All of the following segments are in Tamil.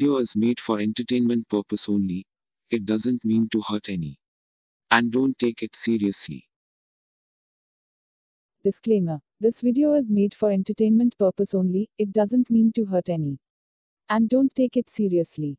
video is made for entertainment purpose only. It doesn't mean to hurt any. And don't take it seriously. Disclaimer This video is made for entertainment purpose only, it doesn't mean to hurt any. And don't take it seriously.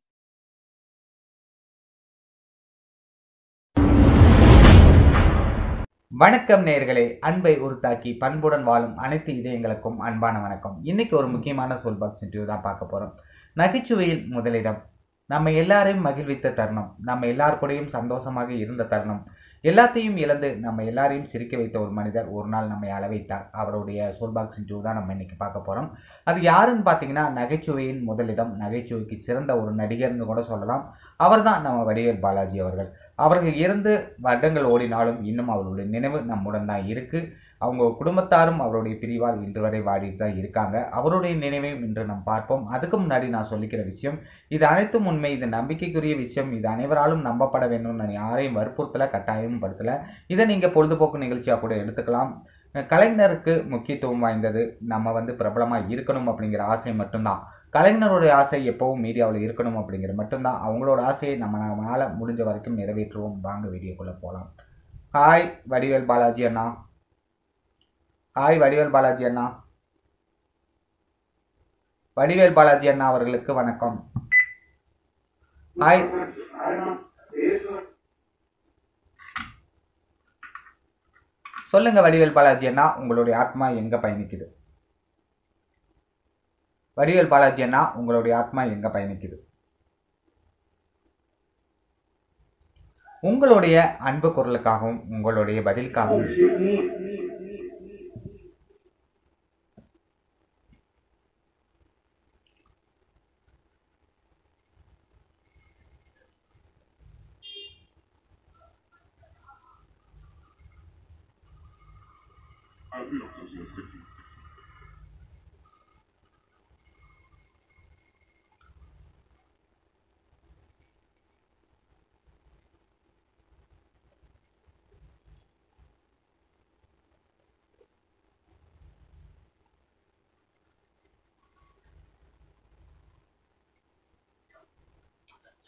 வணக்கம் நேயர்களே அன்பை உருத்தாக்கி பண்புடன் வாழும் அனைத்து இதயங்களுக்கும் அன்பான வணக்கம் இன்னைக்கு ஒரு முக்கியமான சொல் பாக்ஸ் இன்டர்வியூ தான் பார்க்க போறோம் நகைச்சுவையில் முதலிடம். நம்ம எல்லாரையும் மகிழ்வித்த தருணம் நம்ம எல்லார் கூடயும் சந்தோஷமாக இருந்த தருணம். எல்லாத்தையும் இழந்து நம்ம எல்லாரையும் சிரிக்க வைத்த ஒரு மனிதர் ஒரு நாள் நம்மை அளவைத்தார். அவருடைய சொல் பாக்ஸ் தான் நம்ம இன்னைக்கு பார்க்க போகிறோம் அது யாருன்னு பார்த்தீங்கன்னா நகைச்சுவையின் முதலிடம் நகைச்சுவைக்கு சிறந்த ஒரு நடிகர்னு கூட சொல்லலாம். அவர்தான் நம்ம வடிவேல் பாலாஜி அவர்கள். அவர்கள் இருந்து வருடங்கள் ஓடினாலும் இன்னும் அவருடைய நினைவு நம்முடன் தான் இருக்கு. அவங்க குடும்பத்தாரும் அவருடைய பிரிவால் இன்று வரை வாடிட்டு தான் இருக்காங்க. அவருடைய நினைவையும் இன்று நாம் பார்ப்போம். அதுக்கு முன்னாடி நான் சொல்லிக்கிற விஷயம் இது அனைத்தும் உண்மை இது நம்பிக்கைக்குரிய விஷயம் இது அனைவராலும் நம்பப்பட வேண்டும் நான் யாரையும் வற்புறுத்தல கட்டாயமும் படுத்தல. இதை நீங்க பொழுதுபோக்கு நிகழ்ச்சியாக கூட எடுத்துக்கலாம். கலைஞருக்கு முக்கியத்துவம் வாய்ந்தது நம்ம வந்து பிரபலமாக இருக்கணும் அப்படிங்கிற ஆசை மட்டும்தான். கலைஞருடைய ஆசை எப்பவும் மீடியாவில் இருக்கணும் அப்படிங்கிற மட்டும்தான். அவங்களோட ஆசையை நம்ம நம்மளால் முடிஞ்ச வரைக்கும் நிறைவேற்றுவோம். வாங்க வீடியோக்குள்ளே போகலாம் ஹாய் வடிவேல் பாலாஜி அண்ணா. ஹாய் வடிவேல் பாலாஜி அண்ணா. வடிவேல் பாலாஜி அண்ணா அவர்களுக்கு வணக்கம். ஹாய் சொல்லுங்க வடிவேல் பாலாஜி அண்ணா உங்களுடைய ஆத்மா எங்க பயணிக்குது? வடிவேல் பாலாஜி அண்ணா உங்களுடைய ஆத்மா எங்க பயணிக்குது? உங்களுடைய அன்பு குரலுக்காகவும் உங்களுடைய பதிலுக்காகவும்.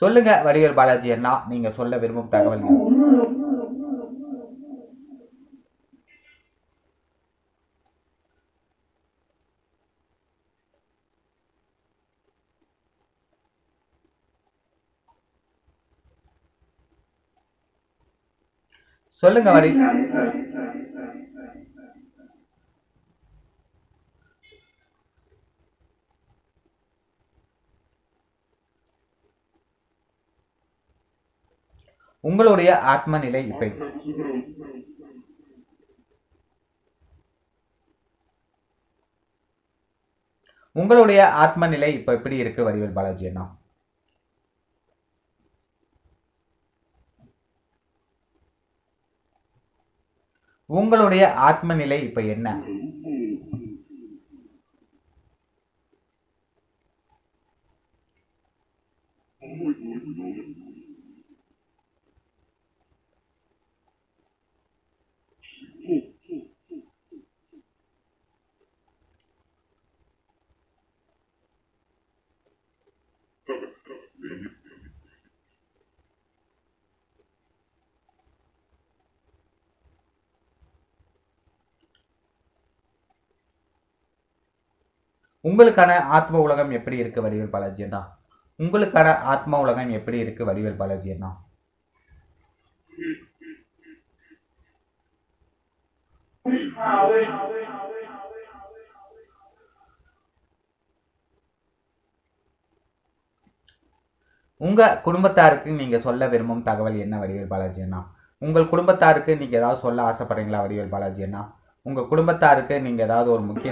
சொல்லுங்க வடிவேல் பாலாஜி அண்ணா நீங்க சொல்ல விரும்பும் தகவல் சொல்லுங்க வடி உங்களுடைய ஆத்ம நிலை இப்ப உங்களுடைய ஆத்ம நிலை இப்ப எப்படி இருக்கு வடிவேல் பாலாஜி அண்ணா? உங்களுடைய ஆத்ம நிலை இப்ப என்ன? உங்களுக்கான ஆத்ம உலகம் எப்படி இருக்கு வடிவேல் பாலாஜி அண்ணா? உங்களுக்கான ஆத்ம உலகம் எப்படி இருக்கு வடிவேல் பாலாஜி அண்ணா? உங்க குடும்பத்தாருக்கு நீங்க சொல்ல விரும்பும் தகவல் என்ன வடிவேல் பாலாஜி அண்ணா? உங்கள் குடும்பத்தாருக்கு நீங்க ஏதாவது சொல்ல ஆசைப்படுறீங்களா வடிவேல் பாலாஜி அண்ணா? உங்க குடும்பத்தாருக்கு நீங்க ஏதாவது ஒரு முக்கிய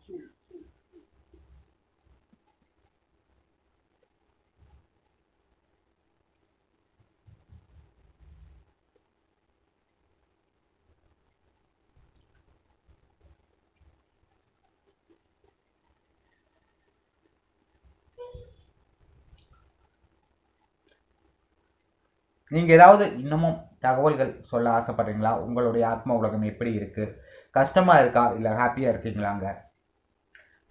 நீங்கள் ஏதாவது இன்னமும் தகவல்கள் சொல்ல ஆசைப்படுறீங்களா உங்களுடைய ஆத்ம உலகம் எப்படி இருக்குது கஷ்டமாக இருக்கா இல்லை ஹாப்பியாக இருக்கீங்களாங்க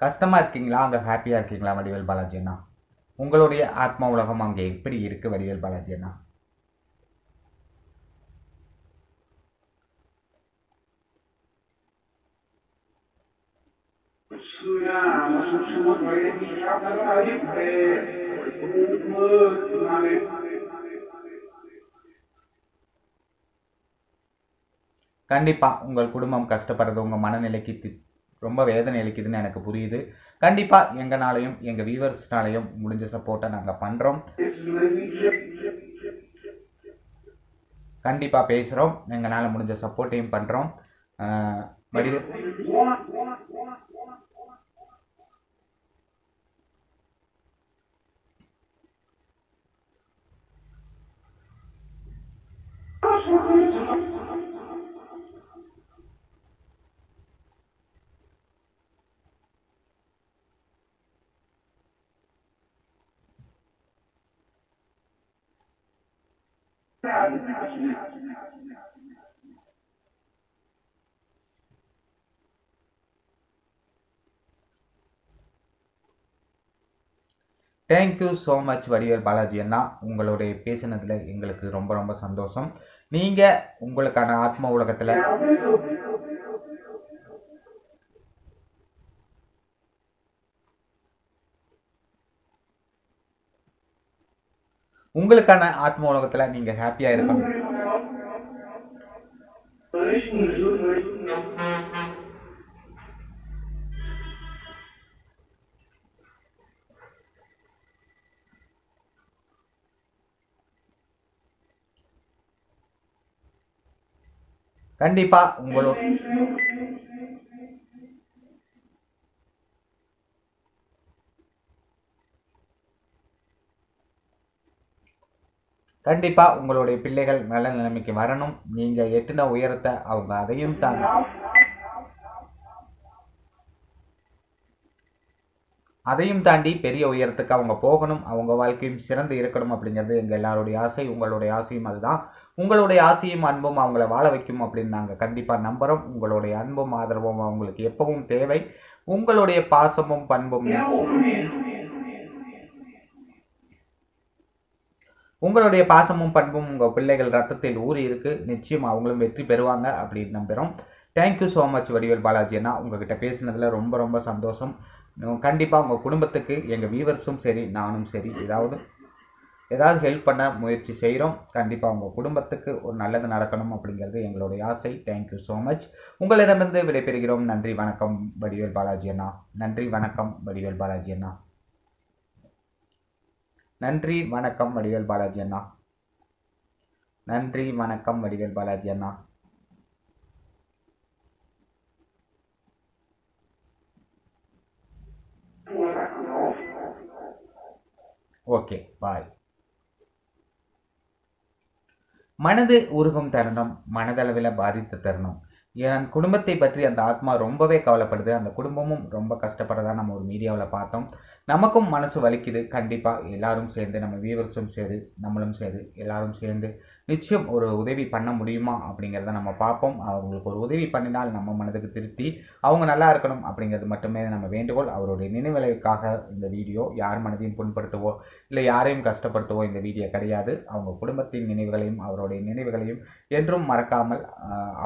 கஷ்டமாக இருக்கீங்களா அங்கே ஹாப்பியாக இருக்கீங்களா வடிவேல் பாலாஜி அண்ணா உங்களுடைய ஆத்ம உலகம் அங்கே எப்படி இருக்குது வடிவேல் பாலாஜி அண்ணா கண்டிப்பாக உங்கள் குடும்பம் கஷ்டப்படுறது உங்கள் மனநிலைக்கு ரொம்ப வேதனை அளிக்குதுன்னு எனக்கு புரியுது. கண்டிப்பாக எங்களாலையும் எங்கள் வியூவர்ஸ்னாலையும் முடிஞ்ச சப்போர்ட்டை நாங்கள் பண்ணுறோம் கண்டிப்பாக பேசுகிறோம் எங்களால் முடிஞ்ச சப்போர்ட்டையும் பண்ணுறோம் Vadivu thank you so much Vadivel Balaji அண்ணா. உங்களுடைய பேசினதில் எங்களுக்கு ரொம்ப ரொம்ப சந்தோஷம். நீங்கள் உங்களுக்கான ஆத்ம உலகத்தில் உங்களுக்கான ஆத்ம உலகத்தில் நீங்கள் ஹாப்பியாக இருக்கணும். கண்டிப்பாக உங்களோட கண்டிப்பாக உங்களுடைய பிள்ளைகள் நல்ல நிலைமைக்கு வரணும். நீங்கள் எட்டின உயரத்தை அவங்க அதையும் தாண்டி. அதையும் தாண்டி பெரிய உயரத்துக்கு அவங்க போகணும். அவங்க வாழ்க்கையும் சிறந்து இருக்கணும் அப்படிங்கிறது எங்கள் எல்லாருடைய ஆசை உங்களுடைய ஆசையும் அதுதான். உங்களுடைய ஆசையும் அன்பும் அவங்கள வாழ வைக்கும் அப்படின்னு நாங்கள் கண்டிப்பாக நம்புகிறோம் உங்களுடைய அன்பும் ஆதரவும் அவங்களுக்கு எப்பவும் தேவை. உங்களுடைய பாசமும் பண்பும் உங்களுடைய பாசமும் பண்பும் உங்கள் பிள்ளைகள் ரத்தத்தில் ஊறி இருக்கு. நிச்சயம் அவங்களும் வெற்றி பெறுவாங்க அப்படின்னு நம்புகிறோம் thank you so much Vadivel Balaji அண்ணா. உங்ககிட்ட பேசினதில் ரொம்ப ரொம்ப சந்தோஷம். கண்டிப்பாக உங்கள் குடும்பத்துக்கு எங்கள் வீவர்ஸும் சரி நானும் சரி ஏதாவது ஏதாவது ஹெல்ப் பண்ண முயற்சி செய்கிறோம் கண்டிப்பாக உங்கள் குடும்பத்துக்கு ஒரு நல்லது நடக்கணும் அப்படிங்கிறது எங்களுடைய ஆசை. தேங்க்யூ ஸோ மச் உங்களிடமிருந்து விடைபெறுகிறோம். நன்றி வணக்கம் வடிவேல் பாலாஜி அண்ணா. நன்றி வணக்கம் வடிவேல் பாலாஜி அண்ணா. நன்றி வணக்கம் வடிவேல் பாலாஜி அண்ணா. நன்றி வணக்கம் வடிவேல் பாலாஜி அண்ணா. Okay bye. மனது உருகும் தருணம் மனதளவில் பாதித்த தருணம். என் குடும்பத்தை பற்றி அந்த ஆத்மா ரொம்பவே கவலைப்படுது. அந்த குடும்பமும் ரொம்ப கஷ்டப்படுறதா நம்ம ஒரு மீடியாவில் பார்த்தோம். நமக்கும் மனசு வலிக்குது. கண்டிப்பாக எல்லாரும் சேர்ந்து நம்ம வியூவர்ஸும் சரி நம்மளும் சரி எல்லாரும் சேர்ந்து நிச்சயம் ஒரு உதவி பண்ண முடியுமா அப்படிங்கிறத நம்ம பார்ப்போம். அவங்களுக்கு ஒரு உதவி பண்ணினால் நம்ம மனதுக்கு திருப்தி. அவங்க நல்லா இருக்கணும் அப்படிங்கிறது மட்டுமே நம்ம வேண்டுகோள். அவருடைய நினைவிலைக்காக இந்த வீடியோ யார் மனதையும் புண்படுத்தவோ இல்லை யாரையும் கஷ்டப்படுத்தவோ இந்த வீடியோ கிடையாது. அவங்க குடும்பத்தின் நினைவுகளையும் அவருடைய நினைவுகளையும் என்றும் மறக்காமல்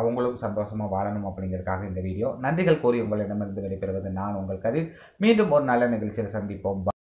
அவங்களும் சந்தோஷமாக வாழணும் அப்படிங்கிறதுக்காக இந்த வீடியோ. நன்றிகள் கூறி உங்களிடமிருந்து வெளிப்பெறுவது நான் உங்கள் கதிர். மீண்டும் ஒரு நல்ல நிகழ்ச்சியில் சந்திப்போம்.